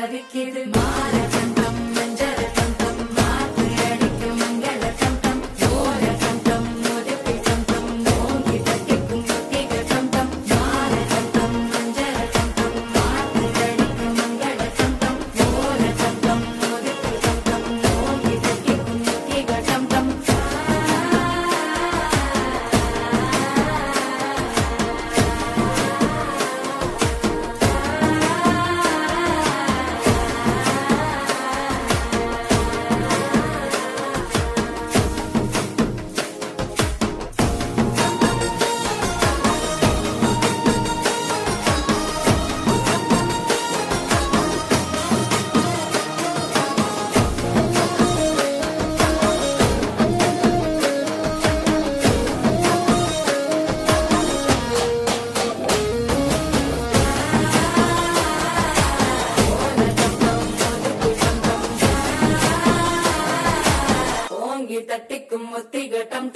பரவிக்கிது மாறகன் தட்டிக்கும் ஒத்திகட்டம்